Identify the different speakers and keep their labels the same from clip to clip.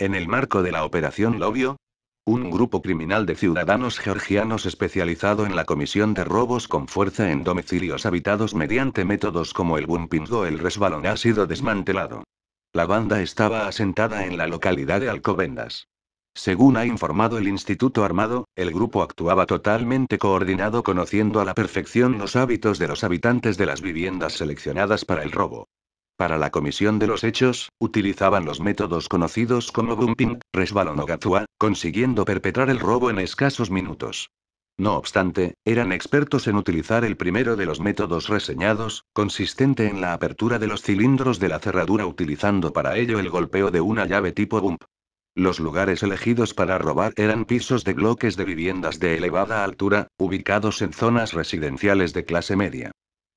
Speaker 1: En el marco de la Operación Lobio, un grupo criminal de ciudadanos georgianos especializado en la comisión de robos con fuerza en domicilios habitados mediante métodos como el bumping o el resbalón ha sido desmantelado. La banda estaba asentada en la localidad de Alcobendas. Según ha informado el Instituto Armado, el grupo actuaba totalmente coordinado conociendo a la perfección los hábitos de los habitantes de las viviendas seleccionadas para el robo. Para la comisión de los hechos, utilizaban los métodos conocidos como bumping, resbalón o consiguiendo perpetrar el robo en escasos minutos. No obstante, eran expertos en utilizar el primero de los métodos reseñados, consistente en la apertura de los cilindros de la cerradura utilizando para ello el golpeo de una llave tipo bump. Los lugares elegidos para robar eran pisos de bloques de viviendas de elevada altura, ubicados en zonas residenciales de clase media.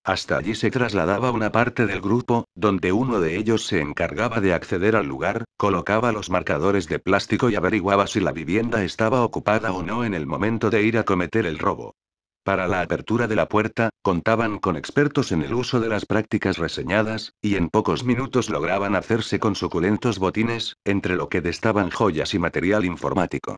Speaker 1: Hasta allí se trasladaba una parte del grupo, donde uno de ellos se encargaba de acceder al lugar, colocaba los marcadores de plástico y averiguaba si la vivienda estaba ocupada o no en el momento de ir a cometer el robo. Para la apertura de la puerta, contaban con expertos en el uso de las prácticas reseñadas, y en pocos minutos lograban hacerse con suculentos botines, entre lo que destaban joyas y material informático.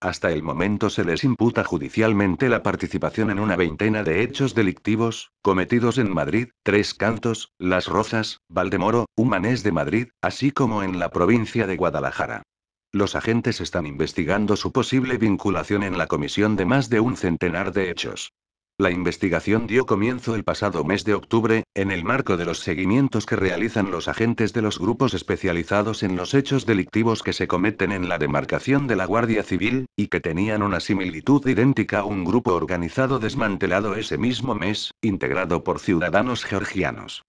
Speaker 1: Hasta el momento se les imputa judicialmente la participación en una veintena de hechos delictivos, cometidos en Madrid, Tres Cantos, Las Rozas, Valdemoro, Humanés de Madrid, así como en la provincia de Guadalajara. Los agentes están investigando su posible vinculación en la comisión de más de un centenar de hechos. La investigación dio comienzo el pasado mes de octubre, en el marco de los seguimientos que realizan los agentes de los grupos especializados en los hechos delictivos que se cometen en la demarcación de la Guardia Civil, y que tenían una similitud idéntica a un grupo organizado desmantelado ese mismo mes, integrado por ciudadanos georgianos.